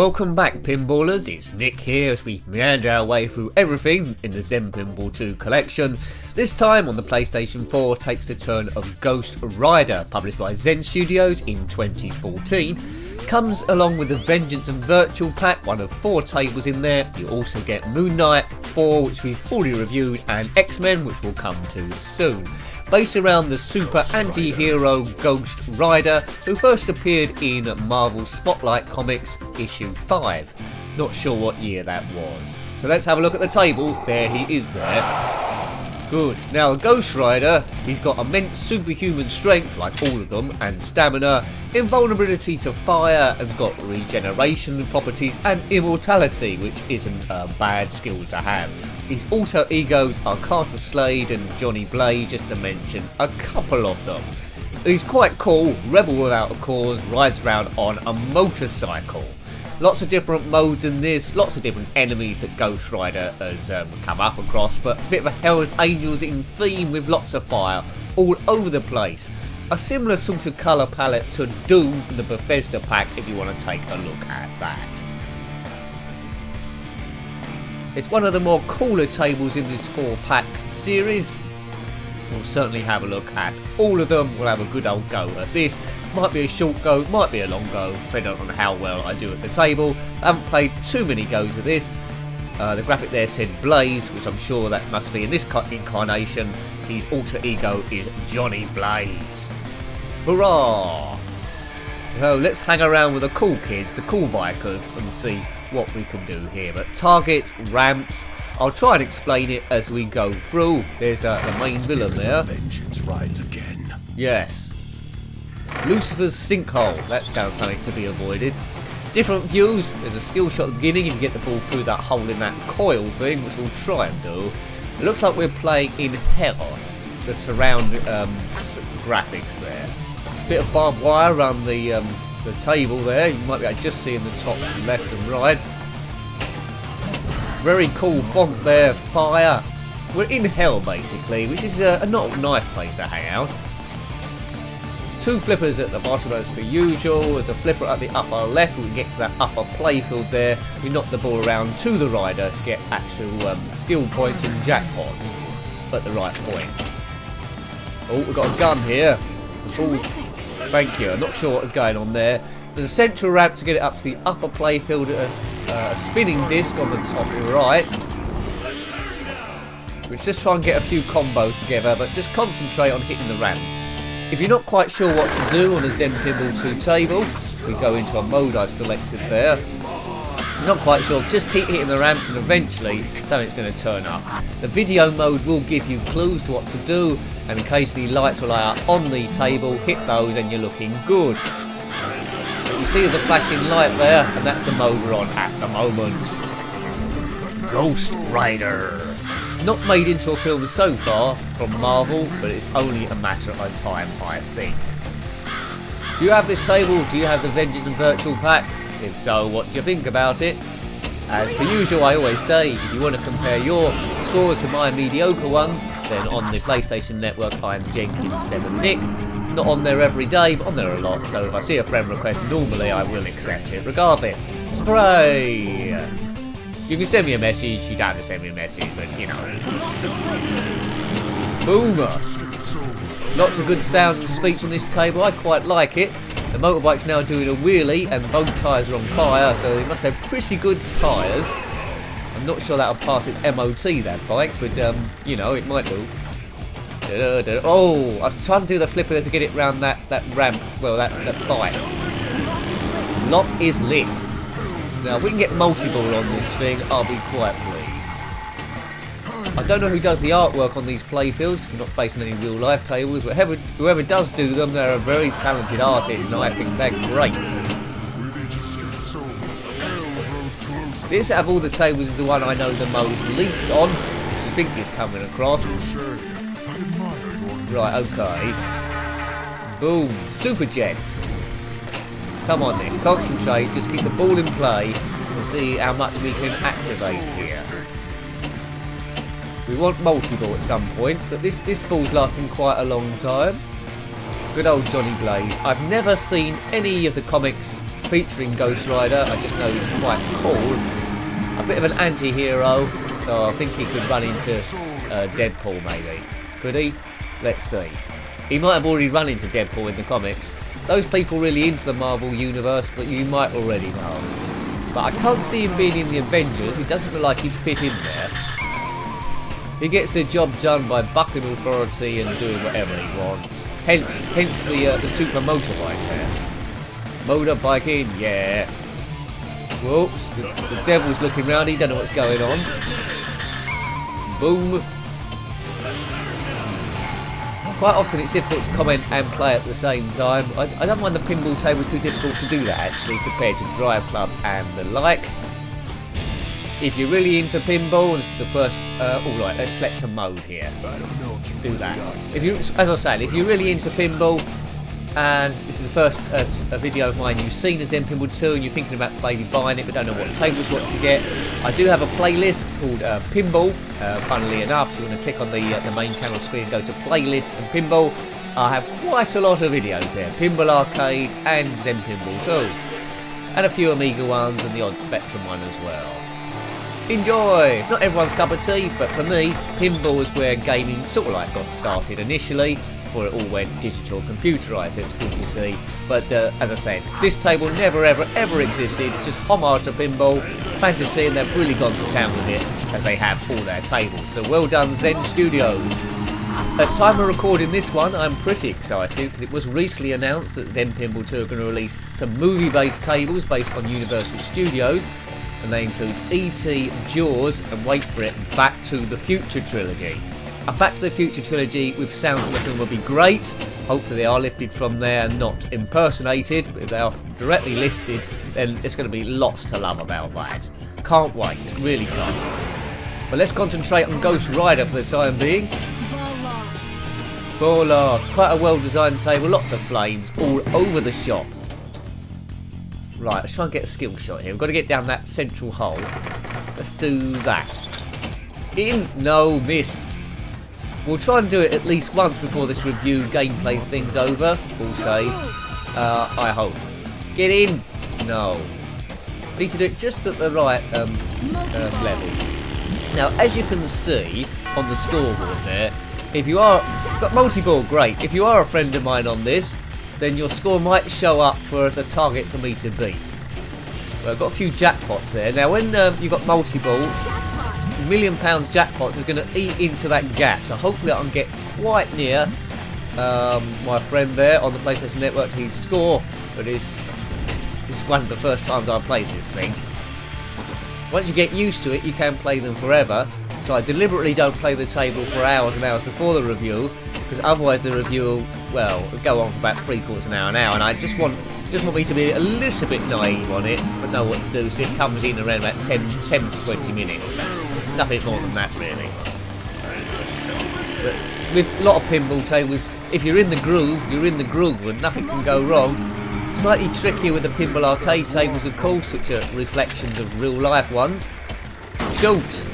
Welcome back Pinballers, it's Nick here as we meander our way through everything in the Zen Pinball 2 collection. This time on the PlayStation 4 takes the turn of Ghost Rider, published by Zen Studios in 2014. Comes along with the Vengeance and Virtual Pack, one of four tables in there. You also get Moon Knight Thor, which we've already reviewed, and X-Men, which we'll come to soon based around the super anti-hero Ghost Rider, who first appeared in Marvel Spotlight Comics issue 5. Not sure what year that was. So let's have a look at the table. There he is there. Good. Now, Ghost Rider, he's got immense superhuman strength, like all of them, and stamina, invulnerability to fire, and got regeneration properties and immortality, which isn't a bad skill to have. His alter egos are Carter Slade and Johnny Blaze, just to mention a couple of them. He's quite cool, rebel without a cause, rides around on a motorcycle. Lots of different modes in this, lots of different enemies that Ghost Rider has um, come up across, but a bit of a Hell's Angels in theme with lots of fire all over the place. A similar sort of colour palette to Doom from the Bethesda pack if you want to take a look at that. It's one of the more cooler tables in this 4 pack series. We'll certainly have a look at all of them. We'll have a good old go at this. Might be a short go, might be a long go, depending on how well I do at the table. I haven't played too many goes of this. Uh, the graphic there said Blaze, which I'm sure that must be in this incarnation. His alter ego is Johnny Blaze. Hurrah! So let's hang around with the cool kids, the cool bikers, and see what we can do here. But targets, ramps, I'll try and explain it as we go through. There's uh, the main villain there. Vengeance rides again. Yes, Lucifer's Sinkhole, that sounds something to be avoided. Different views, there's a skill shot at the beginning you get the ball through that hole in that coil thing, which we'll try and do. It looks like we're playing in hell, the surround um, graphics there. Bit of barbed wire around the, um, the table there, you might be able to just see in the top left and right. Very cool font there, fire. We're in hell basically, which is a, a not nice place to hang out. Two flippers at the bottom as per usual. There's a flipper at the upper left. We get to that upper playfield there. We knock the ball around to the rider to get actual um, skill points and jackpots at the right point. Oh, we've got a gun here. thank you. I'm not sure what is going on there. There's a central ramp to get it up to the upper playfield. A, uh, a spinning disc on the top right. Which just try and get a few combos together, but just concentrate on hitting the ramps. If you're not quite sure what to do on a Zen Pinball 2 table, we go into a mode I've selected there. Not quite sure, just keep hitting the ramps and eventually something's going to turn up. The video mode will give you clues to what to do and occasionally lights will light up on the table, hit those and you're looking good. you see there's a flashing light there and that's the mode we're on at the moment. Ghost Rider. Not made into a film so far from Marvel, but it's only a matter of time, I think. Do you have this table? Do you have the Vengeance and Virtual Pack? If so, what do you think about it? As per usual, I always say, if you want to compare your scores to my mediocre ones, then on the PlayStation Network, I'm Jenkins7Nick. Not on there every day, but on there a lot, so if I see a friend request, normally I will accept it regardless. Spray! You can send me a message, you don't have to send me a message, but you know. Boomer! Lots of good sound and speech on this table, I quite like it. The motorbike's now doing a wheelie and both tyres are on fire, so they must have pretty good tyres. I'm not sure that'll pass its MOT, that bike, but um, you know, it might do. Oh, I'm trying to do the flipper to get it round that, that ramp, well, that, that bike. Lock is lit. Now, if we can get multi-ball on this thing, I'll be quite pleased. I don't know who does the artwork on these playfields, because they're not on any real-life tables, but whoever, whoever does do them, they're a very talented artist, and I think they're great. This, out of all the tables, is the one I know the most least on, I think is coming across. Right, okay. Boom, Super Jets. Come on then, concentrate, just keep the ball in play and see how much we can activate here. We want multi-ball at some point, but this, this ball's lasting quite a long time. Good old Johnny Blaze. I've never seen any of the comics featuring Ghost Rider. I just know he's quite cool. A bit of an anti-hero, so I think he could run into uh, Deadpool maybe. Could he? Let's see. He might have already run into Deadpool in the comics. Those people really into the Marvel Universe that you might already know. But I can't see him being in the Avengers. He doesn't look like he'd fit in there. He gets the job done by bucking authority and doing whatever he wants. Hence, hence the uh, the super motorbike there. Motorbiking, yeah. Whoops, the, the devil's looking round. He don't know what's going on. Boom. Quite often it's difficult to comment and play at the same time. I, I don't mind the pinball table too difficult to do that actually compared to Drive Club and the like. If you're really into pinball, this is the first. Uh, all right, let's select a mode here. Do that. If you, as I was saying, if you're really into pinball, and this is the first uh, video of mine you've seen as Zen Pinball 2 and you're thinking about maybe buying it but don't know what tables what to get, I do have a playlist called uh, Pinball, uh, funnily enough, so you want to click on the, uh, the main channel screen go to Playlist and Pinball. I have quite a lot of videos there, Pinball Arcade and Zen Pinball 2. And a few Amiga ones and the odd Spectrum one as well. Enjoy! It's not everyone's cup of tea, but for me, pinball is where gaming sort of like got started initially before it all went digital computerised. It's good to see. But uh, as I said, this table never ever ever existed. It's just homage to pinball, fantasy, and they've really gone to town with it as they have all their tables. So well done, Zen Studios. At time of recording this one, I'm pretty excited because it was recently announced that Zen Pinball 2 are going to release some movie-based tables based on Universal Studios, and they include E.T., Jaws, and wait for it, Back to the Future trilogy. A Back to the Future trilogy with sounds in the film will be great. Hopefully they are lifted from there and not impersonated. But if they are directly lifted, then there's going to be lots to love about that. Can't wait, really can't. But let's concentrate on Ghost Rider for the time being. For last, quite a well-designed table, lots of flames all over the shop. Right, let's try and get a skill shot here. We've got to get down that central hole. Let's do that. In, no, missed. We'll try and do it at least once before this review gameplay thing's over. Full save. Uh, I hope. Get in! No. Need to do it just at the right um, uh, level. Now, as you can see on the scoreboard there, if you are got multi-ball, great. If you are a friend of mine on this, then your score might show up for as a target for me to beat. Well, I've got a few jackpots there. Now, when um, you've got multi-ball, million pounds jackpots is going to eat into that gap. So hopefully I can get quite near um, my friend there on the PlayStation Network. His score, but this is one of the first times I've played this thing. Once you get used to it, you can play them forever. So I deliberately don't play the table for hours and hours before the review, because otherwise the review well, go on for about three quarters of an hour, hour, and I just want just want me to be a little bit naive on it, but know what to do, so it comes in around about 10, 10 to 20 minutes. Nothing more than that, really. But with a lot of pinball tables, if you're in the groove, you're in the groove, and nothing can go wrong. Slightly trickier with the pinball arcade tables, of course, which are reflections of real-life ones. Shoot!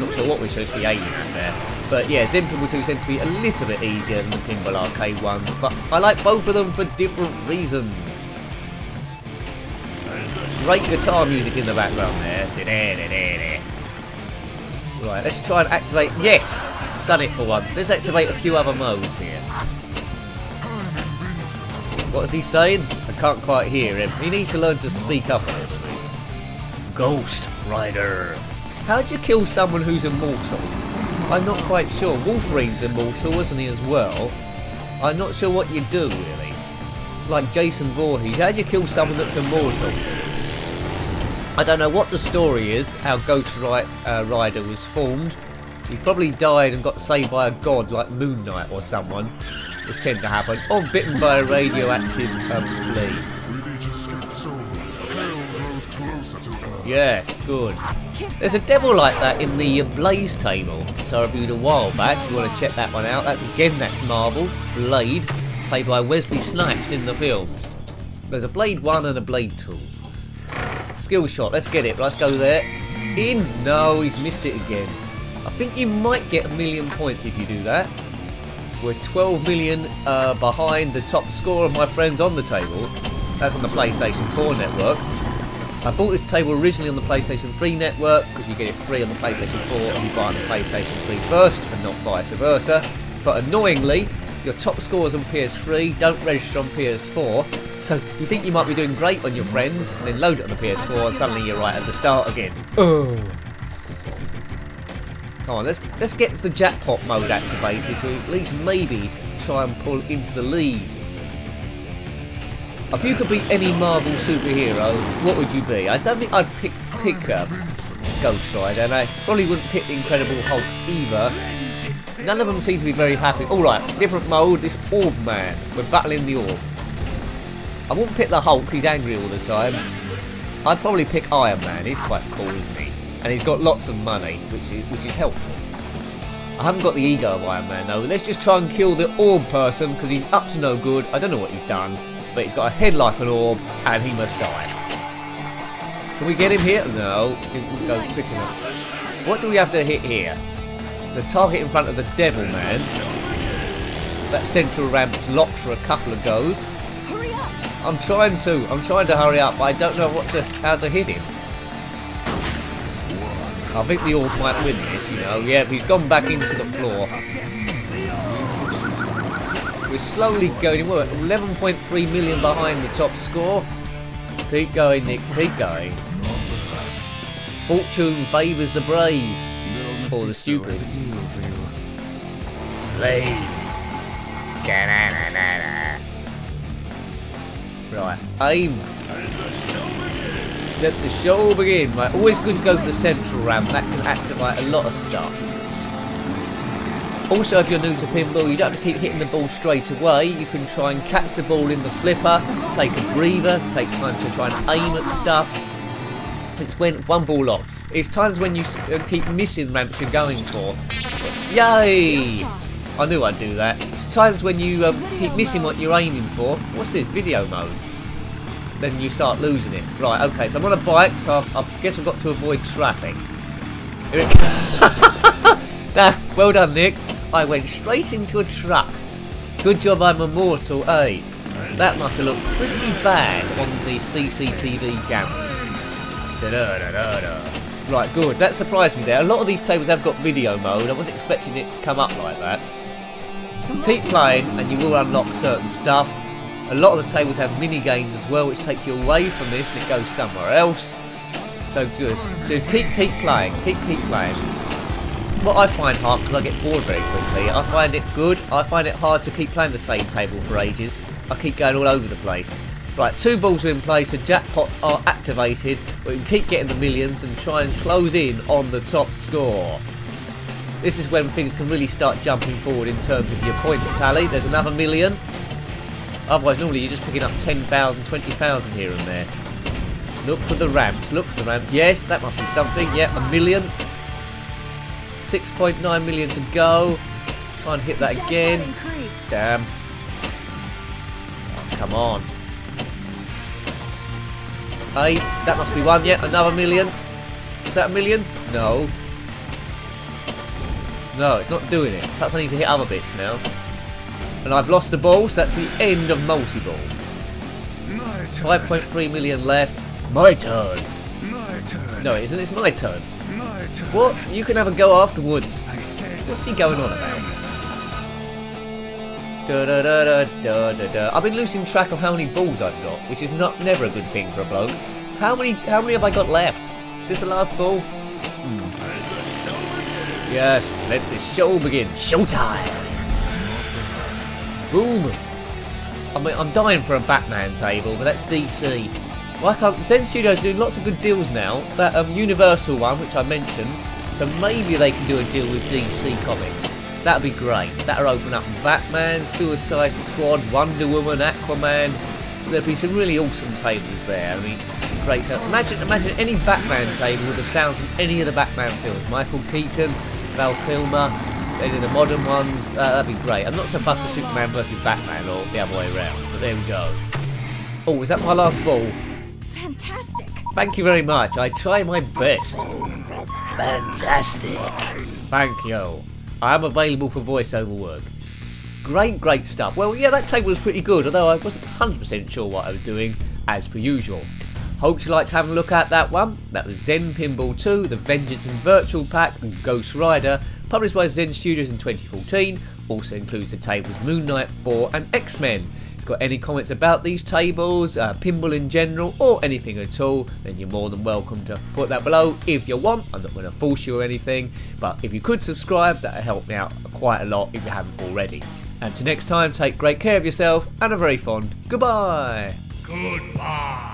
Not sure what we're supposed to be aiming at there. But yeah, Zen Pinball 2 tends to be a little bit easier than the Pinball Arcade ones, but I like both of them for different reasons. Great guitar music in the background there. Right, let's try and activate... Yes! Done it for once. Let's activate a few other modes here. What is he saying? I can't quite hear him. He needs to learn to speak up Ghost Rider. How'd you kill someone who's immortal? I'm not quite sure. Wolverine's immortal, isn't he, as well? I'm not sure what you do, really. Like Jason Voorhees, how'd you kill someone that's immortal? I don't know what the story is, how Ghost uh, Rider was formed. He probably died and got saved by a god like Moon Knight or someone, which tend to happen, or bitten by a radioactive um, flea. Yes, good. There's a devil like that in the Blaze table, so I reviewed a while back. You want to check that one out, that's again that's Marvel Blade, played by Wesley Snipes in the films. There's a Blade 1 and a Blade 2. Skill shot, let's get it. Let's go there. In. No, he's missed it again. I think you might get a million points if you do that. We're 12 million uh, behind the top score of my friends on the table. That's on the PlayStation 4 network. I bought this table originally on the PlayStation 3 network because you get it free on the PlayStation 4 and you buy on the PlayStation 3 first and not vice versa. But annoyingly, your top scores on PS3 don't register on PS4, so you think you might be doing great on your friends and then load it on the PS4 and suddenly you're right at the start again. Oh. Come on, let's let's get the jackpot mode activated to at least maybe try and pull into the lead. If you could be any Marvel superhero, what would you be? I don't think I'd pick pick uh, Ghost Rider, and I probably wouldn't pick the Incredible Hulk either. None of them seem to be very happy. Alright, different mode, this Orb Man. We're battling the Orb. I wouldn't pick the Hulk, he's angry all the time. I'd probably pick Iron Man, he's quite cool, isn't he? And he's got lots of money, which is, which is helpful. I haven't got the ego of Iron Man though. Let's just try and kill the Orb person, because he's up to no good. I don't know what he's done but he's got a head like an orb, and he must die. Can we get him here? No, didn't go quick enough. What do we have to hit here? There's a target in front of the Devil Man. That central ramp's locked for a couple of goes. Hurry up! I'm trying to. I'm trying to hurry up, but I don't know what to how to hit him. I think the Orb might win this, you know. Yeah, he's gone back into the floor. We're slowly going. We're 11.3 million behind the top score. Keep going, Nick. Keep going. Fortune favours the brave. Or the stupid. Blaze. Right. Aim. Let the show begin. Right. Always good to go for the central ramp. That can activate a lot of stuff. Also, if you're new to pinball, you don't have to keep hitting the ball straight away. You can try and catch the ball in the flipper, take a breather, take time to try and aim at stuff. It's when one ball off. It's times when you uh, keep missing ramps you're going for. Yay! I knew I'd do that. It's times when you um, keep missing what you're aiming for. What's this? Video mode. Then you start losing it. Right, okay, so I'm on a bike, so I, I guess I've got to avoid traffic. nah, well done, Nick. I went straight into a truck. Good job I'm immortal, eh? That must have looked pretty bad on the CCTV cameras. Da -da -da right, good. That surprised me there. A lot of these tables have got video mode. I wasn't expecting it to come up like that. Keep playing and you will unlock certain stuff. A lot of the tables have mini games as well, which take you away from this and it goes somewhere else. So good. So keep keep playing. Keep keep playing what I find hard, because I get bored very quickly, I find it good, I find it hard to keep playing the same table for ages. I keep going all over the place. Right, two balls are in place, the jackpots are activated, we can keep getting the millions and try and close in on the top score. This is when things can really start jumping forward in terms of your points tally. There's another million. Otherwise, normally you're just picking up 10,000, 20,000 here and there. Look for the ramps, look for the ramps. Yes, that must be something. Yeah, a million. 6.9 million to go. Try and hit that again. Damn. Oh, come on. Hey, that must be one yet. Another million. Is that a million? No. No, it's not doing it. Perhaps I need to hit other bits now. And I've lost the ball, so that's the end of multi-ball. 5.3 million left. My turn. My turn. No, it isn't. It's my turn. What? You can have a go afterwards. What's he going on about? Da, da, da, da, da, da, da. I've been losing track of how many balls I've got, which is not never a good thing for a bloke. How many how many have I got left? Is this the last ball? Hmm. Yes, let the show begin. Showtime! Boom! I mean, I'm dying for a Batman table, but that's DC. Why can't Zen Studios doing lots of good deals now? That um, Universal one, which I mentioned, so maybe they can do a deal with DC Comics. That'd be great. That'll open up Batman, Suicide Squad, Wonder Woman, Aquaman. There'd be some really awesome tables there. I mean, great stuff. Imagine, imagine any Batman table with the sounds from any of the Batman films. Michael Keaton, Val Kilmer, any of the modern ones. Uh, that'd be great. I'm not so fussed with Superman versus Batman or the other way around, but there we go. Oh, is that my last ball? Fantastic. Thank you very much. I try my best. Fantastic. Thank you. I am available for voiceover work. Great, great stuff. Well, yeah, that table was pretty good, although I wasn't 100% sure what I was doing. as per usual. Hope you liked having a look at that one. That was Zen Pinball 2, The Vengeance and Virtual Pack, and Ghost Rider, published by Zen Studios in 2014. Also includes the tables Moon Knight Thor and X-Men. Got any comments about these tables, uh, pinball in general, or anything at all, then you're more than welcome to put that below if you want. I'm not going to force you or anything, but if you could subscribe, that would help me out quite a lot if you haven't already. And to next time, take great care of yourself and a very fond goodbye. Goodbye.